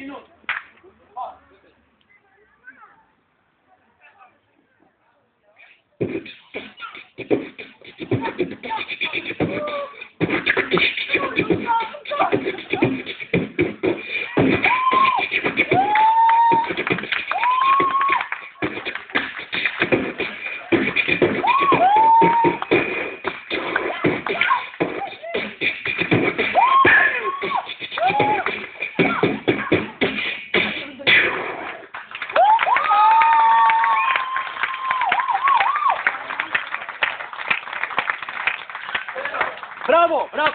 minut. ¡Bravo, bravo!